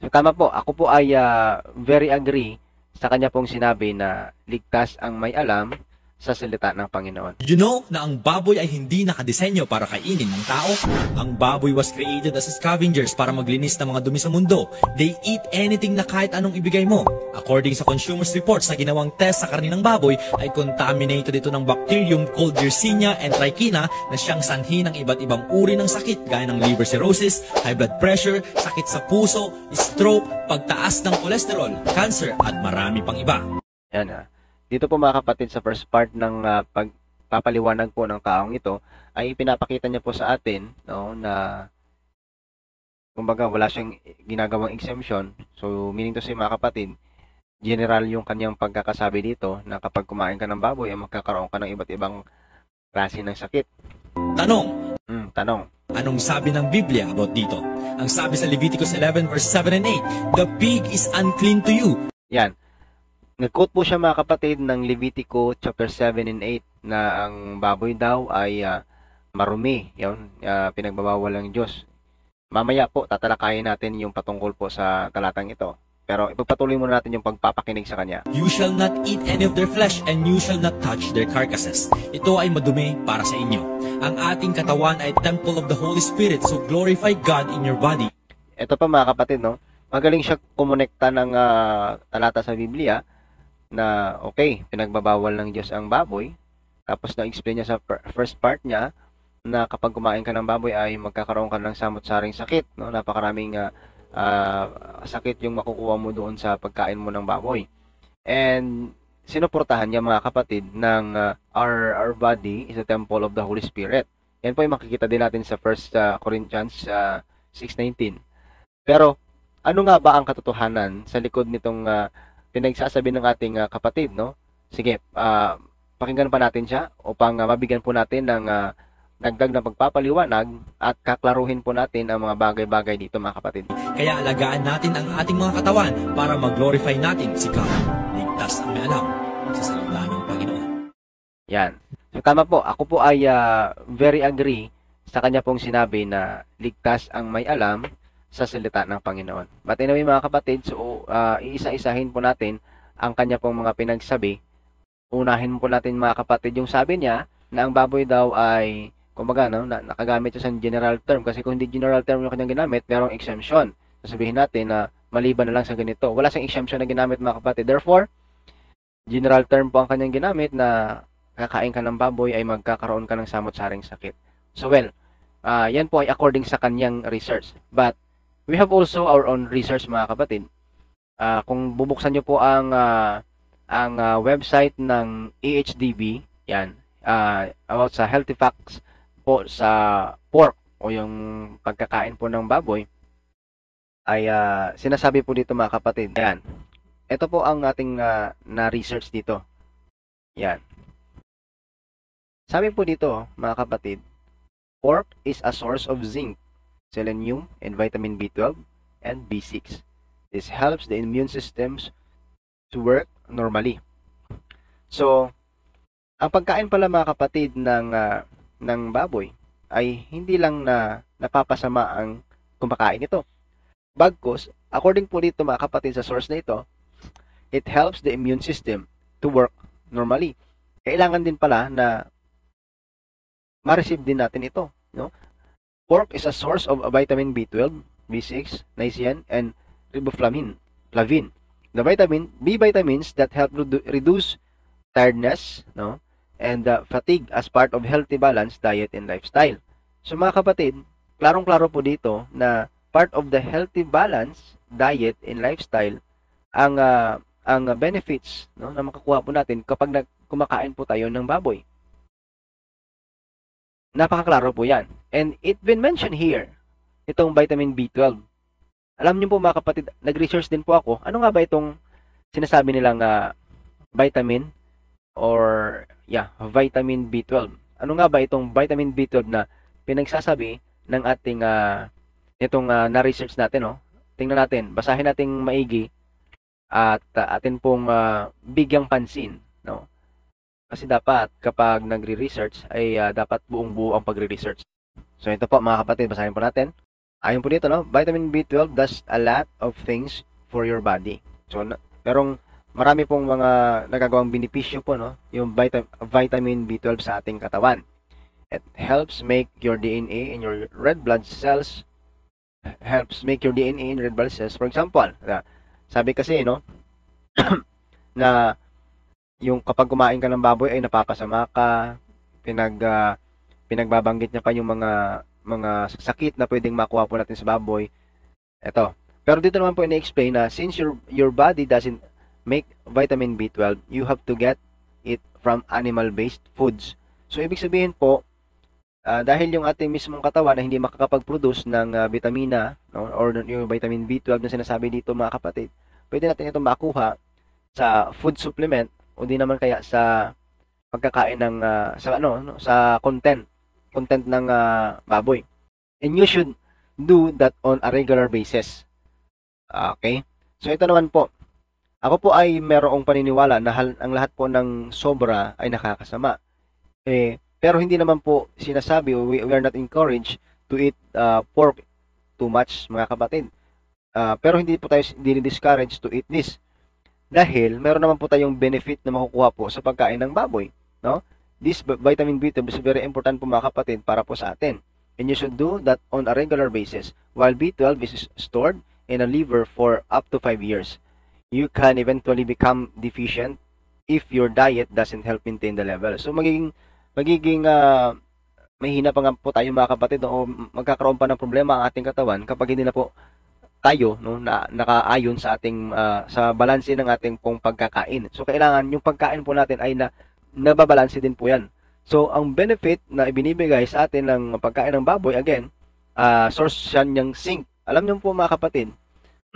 So tama po, ako po ay ah, very agree sa kanya pong sinabi na ligtas ang may alam sa salita ng Panginoon. You know na ang baboy ay hindi nakadesenyo para kainin ng tao? Ang baboy was created as scavengers para maglinis ng mga dumi sa mundo. They eat anything na kahit anong ibigay mo. According sa consumers reports na ginawang test sa karni ng baboy, ay contaminated ito ng bacterium called Yersinia and Trichina na siyang sanhi ng iba't ibang uri ng sakit gaya ng liver cirrhosis, high blood pressure, sakit sa puso, stroke, pagtaas ng kolesterol, cancer at marami pang iba. Yan ah. Dito po mga kapatid sa first part ng ah, pagpapaliwanag po ng taong ito ay pinapakita niya po sa atin no na kumbaga wala siyang ginagawang exemption. So meaning to say mga kapatid, general yung kanyang pagkakasabi dito na kapag kumain ka ng baboy ay magkakaroon ka ng iba't ibang klase ng sakit. Tanong, Hmm, tanong. Anong sabi ng Biblia about dito? Ang sabi sa Leviticus 11 verse 7 and 8, The pig is unclean to you. Yan. Nag-quote po siya mga kapatid ng Levitico chapter 7 and 8 na ang baboy daw ay ah, marumi. Yan, ah, pinagbabawal ng Diyos. Mamaya po, tatalakayin natin yung patungkol po sa talatang ito. Pero ipagpatuloy muna natin yung pagpapakinig sa kanya. You shall not eat any of their flesh and you shall not touch their carcasses. Ito ay madumi para sa inyo. Ang ating katawan ay temple of the Holy Spirit, so glorify God in your body. Ito pa mga kapatid, no? Magaling siya kumonekta ng ah, talata sa Biblia na okay, pinagbabawal ng Diyos ang baboy. Tapos na-explain niya sa first part niya na kapag kumain ka ng baboy ay magkakaroon ka ng samot-saring sakit, no? Napakaraming ah, ah, sakit yung makukuha mo doon sa pagkain mo ng baboy. And sinuportahan niya mga kapatid ng ah, our our body is a temple of the Holy Spirit. Yan po yung makikita din natin sa 1 Corinthians ah, 6:19. Pero ano nga ba ang katotohanan sa likod nitong ah, pinagsasabi ng ating ah, kapatid, no? Sige, ah, pakinggan pa natin siya upang ah, mabigyan po natin ng ah, dagdag na pagpapaliwanag at kaklaruhin po natin ang mga bagay-bagay dito mga kapatid. Kaya alagaan natin ang ating mga katawan para mag-glorify natin si God. Ligtas ang may alam sa salita ng Panginoon. Yan. So tama po, ako po ay ah, very agree sa kanya pong sinabi na ligtas ang may alam sa salita ng Panginoon. But anyway mga kapatid, so ah, iisa-isahin po natin ang kanya pong mga pinagsabi. Unahin po natin mga kapatid yung sabi niya na ang baboy daw ay kumbaga no, na, nakagamit siya sa general term kasi kung hindi general term yung kanyang ginamit, merong exemption. Sasabihin natin na maliban na lang sa ganito. Wala siyang exemption na ginamit mga kapatid. Therefore, general term po ang kanyang ginamit na kakain ka ng baboy ay magkakaroon ka ng samot-saring sakit. So well, ah, yan po ay according sa kanyang research. But we have also our own research mga kapatid. Ah, kung bubuksan niyo po ang ah, ang ah, website ng AHDB, yan, ah, about sa healthy facts po sa pork o yung pagkakain po ng baboy ay ah, sinasabi po dito mga kapatid. Yan. Ito po ang ating ah, na-research dito. Yan. Sabi po dito, mga kapatid, pork is a source of zinc, selenium, and vitamin B12 and B6. This helps the immune systems to work normally. So, ang pagkain pala mga kapatid ng ah, ng baboy ay hindi lang na napapasama ang kumakain ito. Bagkus, according po dito mga kapatid sa source na ito, it helps the immune system to work normally. Kailangan din pala na ma-receive din natin ito. No? Pork is a source of vitamin B12, B6, niacin, and riboflavin. Flavin. The vitamin, B vitamins that help redu- reduce tiredness, no? and uh, fatigue as part of healthy balanced diet and lifestyle. So mga kapatid, klarong-klaro po dito na part of the healthy balance diet and lifestyle ang uh, ang benefits no na makukuha po natin kapag kumakain po tayo ng baboy. Napakaklaro po 'yan. And it been mentioned here itong vitamin B12. Alam niyo po mga kapatid, nag-research din po ako. Ano nga ba itong sinasabi nilang uh, vitamin or yeah, vitamin B12. Ano nga ba itong vitamin B12 na pinagsasabi ng ating uh, itong uh, na-research natin, no? Tingnan natin, basahin nating maigi at uh, atin pong uh, bigyang pansin, no? Kasi dapat kapag nagre-research ay uh, dapat buong buo ang pagre-research. So ito po mga kapatid, basahin po natin. Ayon po dito, no? Vitamin B12 does a lot of things for your body. So, na, merong marami pong mga nagagawang benepisyo po, no? Yung vita- vitamin B12 sa ating katawan. It helps make your DNA in your red blood cells helps make your DNA in red blood cells. For example, na, sabi kasi, no, na yung kapag kumain ka ng baboy ay napapasama ka, pinag ah, pinagbabanggit niya pa yung mga mga sakit na pwedeng makuha po natin sa baboy. Ito. Pero dito naman po ina-explain na since your your body doesn't make vitamin B12, you have to get it from animal-based foods. So ibig sabihin po, ah, dahil yung ating mismong katawan na hindi makakapag-produce ng ah, vitamina no, or yung vitamin B12 na sinasabi dito mga kapatid, pwede natin itong makuha sa food supplement o di naman kaya sa pagkakain ng ah, sa ano no, sa content content ng ah, baboy. And you should do that on a regular basis. Okay? So ito naman po. Ako po ay merong paniniwala na ang lahat po ng sobra ay nakakasama. Eh pero hindi naman po sinasabi we, we are not encouraged to eat ah, pork too much mga kapatid. Ah, pero hindi po tayo discourage to eat this. Dahil meron naman po tayong benefit na makukuha po sa pagkain ng baboy, no? This vitamin B12 is very important po mga kapatid para po sa atin. And you should do that on a regular basis. While B12 is stored in a liver for up to 5 years. You can eventually become deficient if your diet doesn't help maintain the level. So magiging magiging ah, mahina pa nga po tayo mga kapatid o magkakaroon pa ng problema ang ating katawan kapag hindi na po tayo no na nakaayon sa ating ah, sa balanse ng ating pong pagkakain. So kailangan yung pagkain po natin ay na nababalanse din po 'yan. So ang benefit na ibinibigay sa atin ng pagkain ng baboy again, ah, source siya ng zinc. Alam niyo po mga kapatid,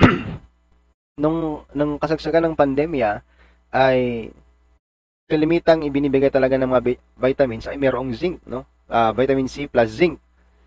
nung nung kasagsagan ng pandemya ay kalimitang ibinibigay talaga ng mga vi- vitamins ay mayroong zinc, no? Ah, vitamin C plus zinc.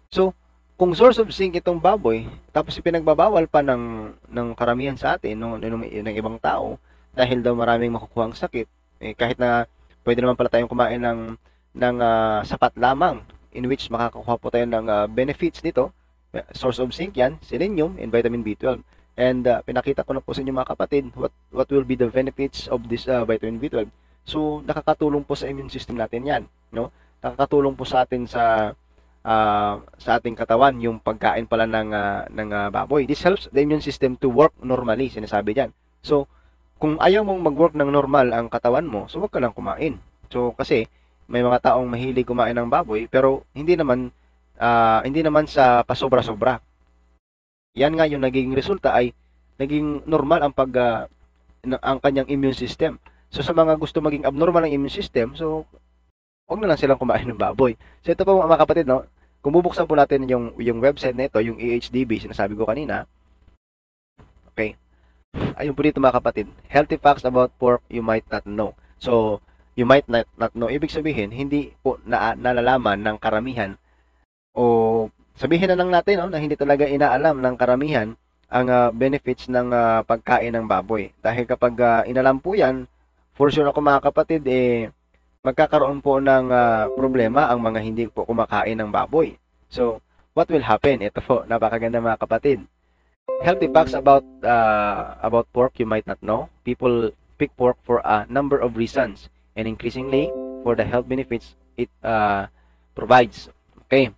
So, kung source of zinc itong baboy, tapos ipinagbabawal pa ng ng karamihan sa atin no, ng, ng ibang tao dahil daw maraming makukuhang sakit, eh, kahit na pwede naman pala tayong kumain ng ng ah, sapat lamang in which makakakuha po tayo ng ah, benefits nito. Eh, Source of zinc yan, selenium and vitamin B12. And ah, pinakita ko na po sa inyo mga kapatid what what will be the benefits of this ah, vitamin B12. So nakakatulong po sa immune system natin 'yan, no? Nakakatulong po sa atin sa ah, sa ating katawan yung pagkain pala ng ah, ng ah, baboy. This helps the immune system to work normally, sinasabi diyan. So kung ayaw mong mag-work ng normal ang katawan mo, so wag ka lang kumain. So kasi may mga taong mahilig kumain ng baboy pero hindi naman ah, hindi naman sa pasobra-sobra. Yan nga yung naging resulta ay naging normal ang pag na- ang kanyang immune system. So sa mga gusto maging abnormal ang immune system, so huwag na lang silang kumain ng baboy. So ito po mga kapatid, no? Kung bubuksan po natin yung yung website nito, yung AHDB, sinasabi ko kanina. Okay. Ayun po dito mga kapatid. Healthy facts about pork you might not know. So, you might not, not know. Ibig sabihin, hindi po na, nalalaman ng karamihan o sabihin na lang natin no, na hindi talaga inaalam ng karamihan ang ah, benefits ng ah, pagkain ng baboy. Dahil kapag ah, inalam po yan, for sure ako mga kapatid, eh, magkakaroon po ng ah, problema ang mga hindi po kumakain ng baboy. So, what will happen? Ito po, napakaganda mga kapatid. Healthy facts about uh, about pork you might not know. People pick pork for a number of reasons and increasingly for the health benefits it uh, provides. Okay.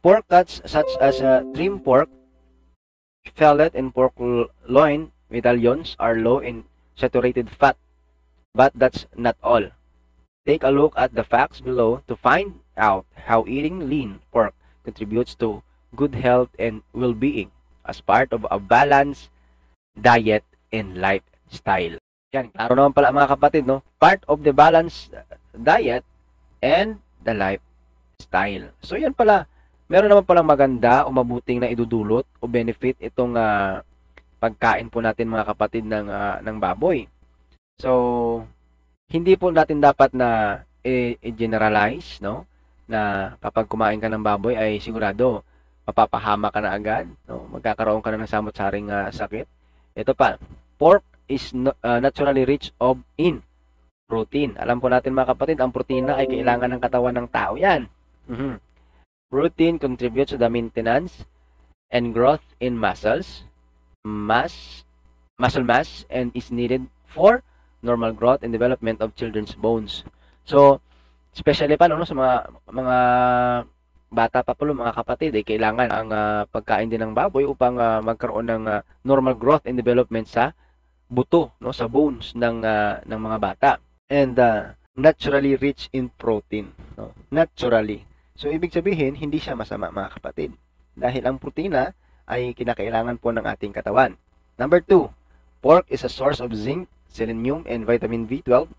Pork cuts such as uh, trim pork, fillet, and pork loin medallions are low in saturated fat. But that's not all. Take a look at the facts below to find out how eating lean pork contributes to good health and well-being as part of a balanced diet and lifestyle. Yan, klaro naman pala mga kapatid, no? Part of the balanced diet and the lifestyle. So yan pala, meron naman palang maganda o mabuting na idudulot o benefit itong ah, pagkain po natin mga kapatid ng ah, ng baboy. So, hindi po natin dapat na i-generalize, no? Na kapag kumain ka ng baboy ay sigurado mapapahama ka na agad, no? Magkakaroon ka na ng samot-saring ah, sakit. Ito pa, pork is no- ah, naturally rich of in protein. Alam po natin mga kapatid, ang protina ay kailangan ng katawan ng tao. Yan. Mhm. Protein contributes to the maintenance and growth in muscles, mass, muscle mass, and is needed for normal growth and development of children's bones. So, especially pa no, sa mga mga bata pa po mga kapatid, eh, kailangan ang ah, pagkain din ng baboy upang ah, magkaroon ng ah, normal growth and development sa buto, no, sa bones ng ah, ng mga bata. And ah, naturally rich in protein, no? Naturally. So ibig sabihin, hindi siya masama mga kapatid. Dahil ang protina ay kinakailangan po ng ating katawan. Number two, pork is a source of zinc, selenium, and vitamin B12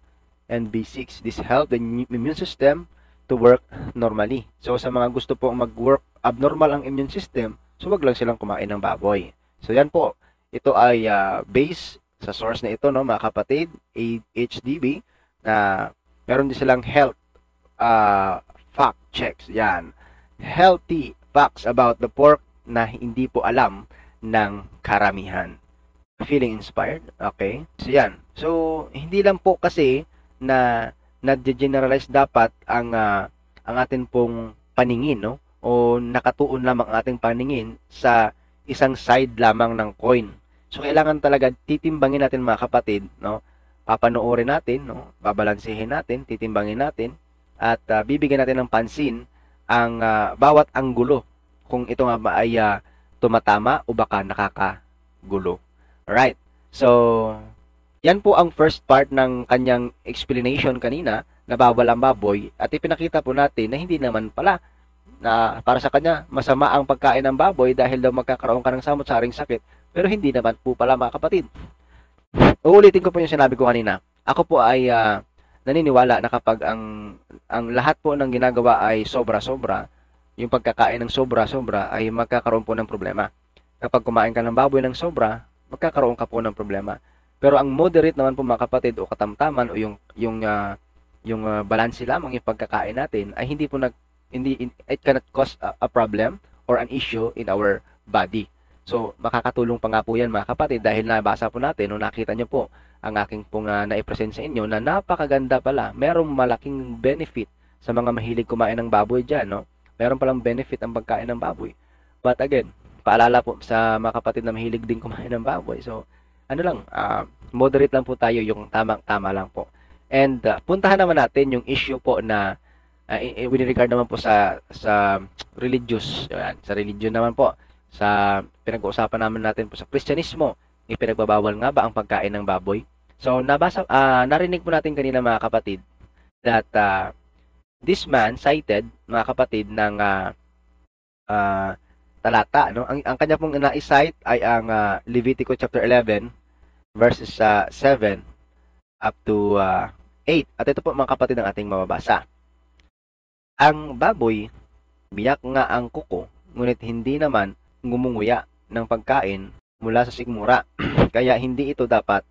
and B6. This help the immune system to work normally. So sa mga gusto po mag-work abnormal ang immune system, so wag lang silang kumain ng baboy. So yan po, ito ay ah, base sa source na ito no mga kapatid, HDB na meron din silang health ah, fact checks. Yan. Healthy facts about the pork na hindi po alam ng karamihan. Feeling inspired? Okay. So yan. So hindi lang po kasi na na-generalize dapat ang ah, ang atin pong paningin no o nakatuon lamang ang ating paningin sa isang side lamang ng coin. So kailangan talaga titimbangin natin mga kapatid no papanoorin natin no babalansehin natin titimbangin natin at ah, bibigyan natin ng pansin ang ah, bawat anggulo kung ito nga ba ay ah, tumatama o baka nakakagulo. Alright. So, yan po ang first part ng kanyang explanation kanina na bawal ang baboy at ipinakita po natin na hindi naman pala na para sa kanya masama ang pagkain ng baboy dahil daw magkakaroon ka ng samot-saring sakit pero hindi naman po pala mga kapatid. Uulitin ko po yung sinabi ko kanina. Ako po ay ah, naniniwala na kapag ang ang lahat po ng ginagawa ay sobra-sobra, yung pagkakain ng sobra-sobra ay magkakaroon po ng problema. Kapag kumain ka ng baboy ng sobra, magkakaroon ka po ng problema. Pero ang moderate naman po mga kapatid o katamtaman o yung yung ah, yung uh, balanse lamang yung pagkakain natin ay hindi po nag hindi it cannot cause a, a problem or an issue in our body. So makakatulong pa nga po yan mga kapatid dahil nabasa po natin o nakita nyo po ang aking pong uh, naipresent sa inyo na napakaganda pala. Merong malaking benefit sa mga mahilig kumain ng baboy dyan. No? Meron palang benefit ang pagkain ng baboy. But again, paalala po sa mga kapatid na mahilig din kumain ng baboy. So, ano lang, uh, moderate lang po tayo yung tamang-tama lang po. And uh, puntahan naman natin yung issue po na uh, in regard naman po sa sa religious, yan, sa religion naman po, sa pinag-uusapan naman natin po sa Kristyanismo, ipinagbabawal nga ba ang pagkain ng baboy? So, nabasa, uh, narinig po natin kanina mga kapatid that uh, this man cited, mga kapatid, ng uh, uh, talata. No? Ang, ang kanya pong na-cite ay ang uh, Levitico chapter 11, verses uh, 7 up to uh, 8. At ito po mga kapatid ang ating mababasa. Ang baboy, biyak nga ang kuko, ngunit hindi naman ngumunguya ng pagkain mula sa sigmura. Kaya hindi ito dapat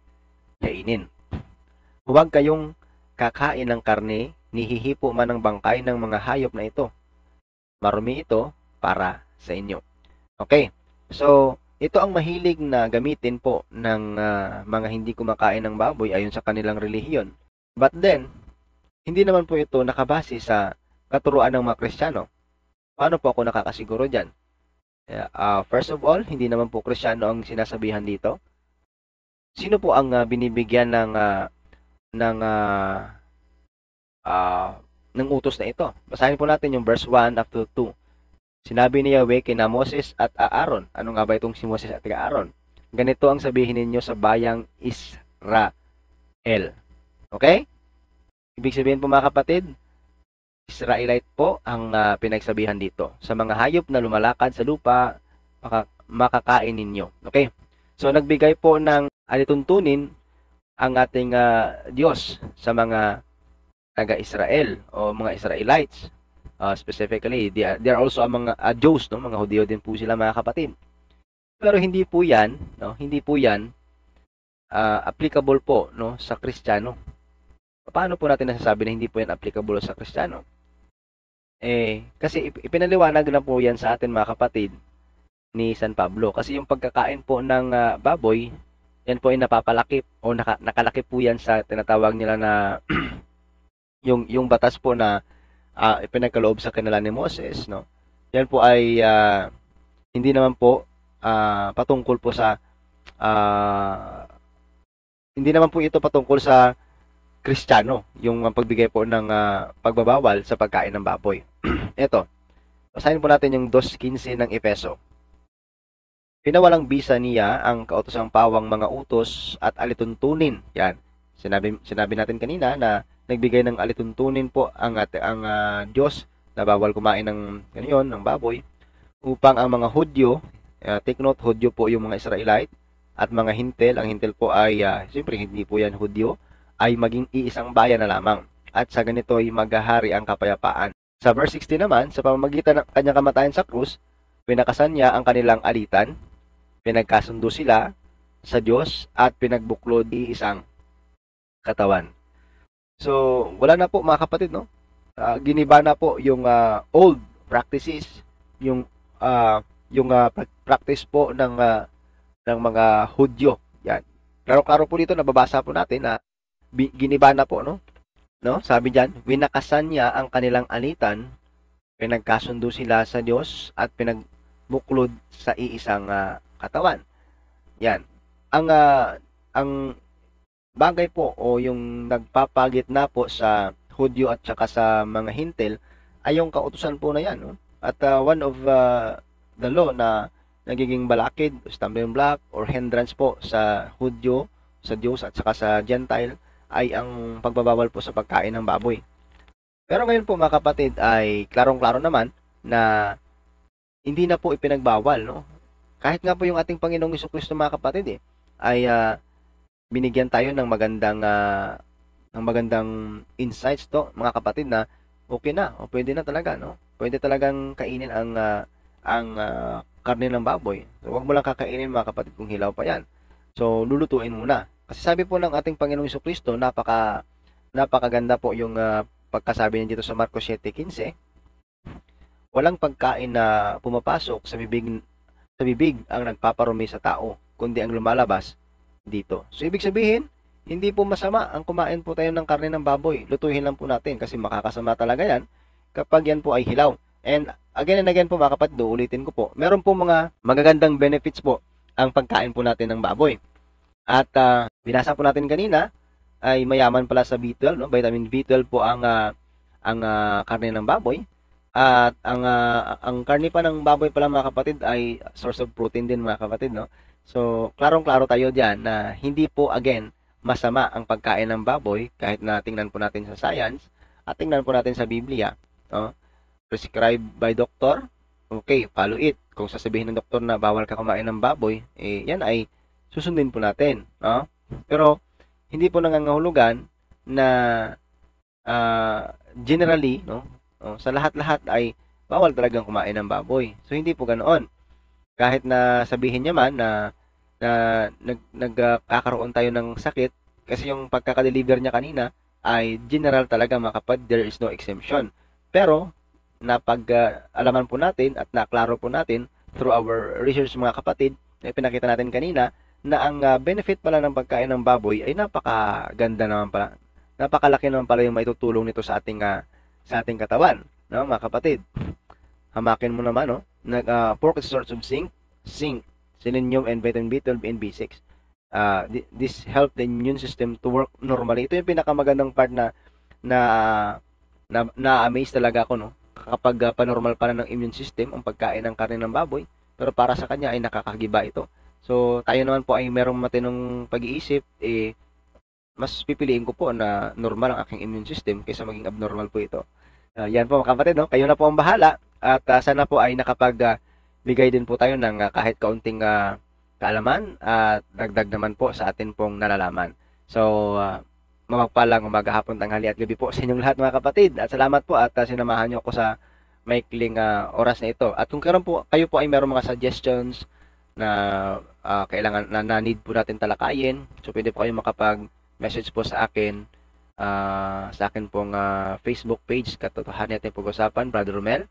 kainin. Huwag kayong kakain ng karne, nihihipo man ng bangkay ng mga hayop na ito. Marumi ito para sa inyo. Okay. So, ito ang mahilig na gamitin po ng uh, mga hindi kumakain ng baboy ayon sa kanilang relihiyon. But then, hindi naman po ito nakabase sa katuruan ng mga Kristiyano. Paano po ako nakakasiguro dyan? Uh, first of all, hindi naman po Kristiyano ang sinasabihan dito. Sino po ang uh, binibigyan ng uh, ng uh, uh, ng utos na ito? Basahin po natin yung verse 1 up to 2. Sinabi ni Yahweh kina Moses at Aaron. Ano nga ba itong si Moses at Aaron? Ganito ang sabihin ninyo sa bayang Israel. Okay? Ibig sabihin po mga kapatid, Israelite po ang uh, pinagsabihan dito. Sa mga hayop na lumalakad sa lupa, maka, makakain ninyo. Okay? So, nagbigay po ng alituntunin ang ating uh, Diyos sa mga taga-Israel o mga Israelites. Uh, specifically, they are, they are also mga uh, Jews, no? mga Hudyo din po sila mga kapatid. Pero hindi po yan, no? hindi po yan uh, applicable po no? sa Kristiyano. Paano po natin nasasabi na hindi po yan applicable sa Kristiyano? Eh, kasi ipinaliwanag na po yan sa atin mga kapatid ni San Pablo. Kasi yung pagkakain po ng uh, baboy, yan po ay napapalaki o naka, nakalaki po yan sa tinatawag nila na yung yung batas po na uh, ipinagkaloob sa kanila ni Moses, no? yan po ay ah, hindi naman po ah, patungkol po sa ah, hindi naman po ito patungkol sa Kristiyano, yung pagbigay po ng ah, pagbabawal sa pagkain ng baboy. ito, basahin po natin yung 2.15 ng Epeso. Pinawalang bisa niya ang kautosang pawang mga utos at alituntunin. Yan. Sinabi, sinabi natin kanina na nagbigay ng alituntunin po ang, at, ang ah, Diyos na bawal kumain ng ganyan, ng baboy upang ang mga Hudyo, uh, take note, Hudyo po yung mga Israelite at mga Hintel, ang Hintel po ay, uh, siyempre hindi po yan Hudyo, ay maging iisang bayan na lamang. At sa ganito ay maghahari ang kapayapaan. Sa verse 16 naman, sa pamamagitan ng kanyang kamatayan sa krus, pinakasan niya ang kanilang alitan, pinagkasundo sila sa Diyos at pinagbuklod isang katawan. So, wala na po mga kapatid, no? Uh, giniba na po yung uh, old practices, yung uh, yung uh, practice po ng uh, ng mga Hudyo. Yan. Klaro-klaro po dito nababasa po natin na giniba na po, no? No? Sabi diyan, winakasan niya ang kanilang alitan, pinagkasundo sila sa Diyos at pinagbuklod sa iisang uh, katawan. Yan. Ang uh, ang bagay po o yung nagpapagit na po sa Hudyo at saka sa mga Hintel ay yung kautusan po na yan. No? At uh, one of uh, the law na nagiging balakid, stumbling block, or hindrance po sa Hudyo, sa Diyos at saka sa Gentile ay ang pagbabawal po sa pagkain ng baboy. Pero ngayon po mga kapatid ay klarong-klaro naman na hindi na po ipinagbawal. No? Kahit nga po yung ating Panginoong Kristo mga kapatid eh, ay uh, binigyan tayo ng magandang uh, ng magandang insights to mga kapatid na okay na o pwede na talaga no? Pwede talagang kainin ang uh, ang uh, karne ng baboy. So wag mo lang kakainin mga kapatid kung hilaw pa yan. So lulutuin muna. Kasi sabi po ng ating Panginoong Kristo napaka napakaganda po yung uh, pagkasabi niya dito sa Marcos 7:15 walang pagkain na pumapasok sa bibig sa bibig ang nagpaparumi sa tao kundi ang lumalabas dito so ibig sabihin hindi po masama ang kumain po tayo ng karne ng baboy. Lutuhin lang po natin kasi makakasama talaga yan kapag yan po ay hilaw. And again and again po mga kapatid, ulitin ko po, meron po mga magagandang benefits po ang pagkain po natin ng baboy. At uh, binasa po natin kanina ay mayaman pala sa B12, no? Vitamin B12 po ang uh, ang uh, karne ng baboy. At ang uh, ang karne pa ng baboy pala mga kapatid ay source of protein din mga kapatid, no? So, klarong-klaro tayo diyan na hindi po again masama ang pagkain ng baboy kahit na tingnan po natin sa science at tingnan po natin sa Biblia. No? Prescribed by doctor, okay, follow it. Kung sasabihin ng doktor na bawal ka kumain ng baboy, eh, yan ay susundin po natin. No? Pero, hindi po nangangahulugan na uh, generally, no, no sa lahat-lahat ay bawal talagang kumain ng baboy. So, hindi po ganoon. Kahit na sabihin niya man na na nag nagkakaroon tayo ng sakit kasi yung pagkaka-deliver niya kanina ay general talaga mga kapatid, there is no exemption. Pero napag uh, alaman po natin at naklaro po natin through our research mga kapatid na pinakita natin kanina na ang uh, benefit pala ng pagkain ng baboy ay napakaganda naman pala. Napakalaki naman pala yung maitutulong nito sa ating uh, sa ating katawan, no, mga kapatid. Hamakin mo naman, no? Nag uh, pork is source of zinc, zinc selenium and vitamin B12 and B6. Uh, this help the immune system to work normally. Ito yung pinakamagandang part na na na, na-amaze talaga ako no kapag uh, panormal pa na ng immune system ang pagkain ng karne ng baboy pero para sa kanya ay nakakagiba ito so tayo naman po ay merong matinong pag-iisip eh mas pipiliin ko po na normal ang aking immune system kaysa maging abnormal po ito uh, yan po mga kapatid no kayo na po ang bahala at uh, sana po ay nakapag uh, bigay din po tayo ng uh, kahit kaunting uh, kaalaman at dagdag naman po sa atin pong nalalaman. So, uh, mapagpalang umaga, hapon, tanghali at gabi po sa inyong lahat mga kapatid. At salamat po at uh, sinamahan niyo ako sa maikling uh, oras na ito. At kung karon po kayo po ay meron mga suggestions na uh, kailangan na, na need po natin talakayin, so pwede po kayo makapag-message po sa akin uh, sa akin pong uh, Facebook page, katotohanan natin pag-usapan, Brother Romel,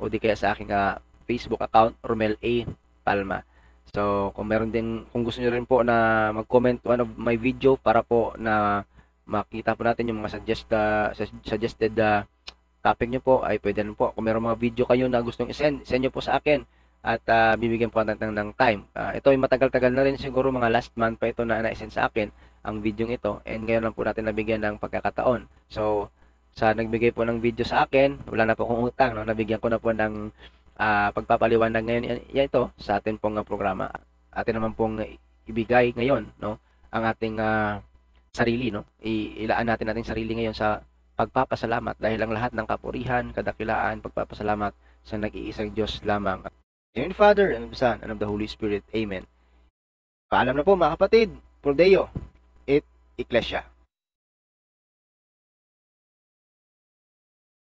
o di kaya sa aking uh, Facebook account, Romel A. Palma. So, kung meron din, kung gusto niyo rin po na mag-comment one of my video para po na makita po natin yung mga suggest, uh, suggested uh, topic nyo po ay pwede rin po. Kung meron mga video kayo na gustong isend, send nyo po sa akin at ah, bibigyan po natin ng, time. Ah, ito ay matagal-tagal na rin siguro mga last month pa ito na na-send sa akin ang video ito and ngayon lang po natin nabigyan ng pagkakataon. So, sa nagbigay po ng video sa akin, wala na po akong utang, no? nabigyan ko na po ng ah, pagpapaliwanag ngayon yan, ito sa atin pong ah, programa. Atin naman pong ibigay ngayon, no, ang ating ah, sarili, no. Ilaan natin ating sarili ngayon sa pagpapasalamat dahil ang lahat ng kapurihan, kadakilaan, pagpapasalamat sa nag-iisang Diyos lamang. In the Father, and of the Son, and of the Holy Spirit. Amen. Paalam na po mga kapatid. Prodeo, et Ecclesia.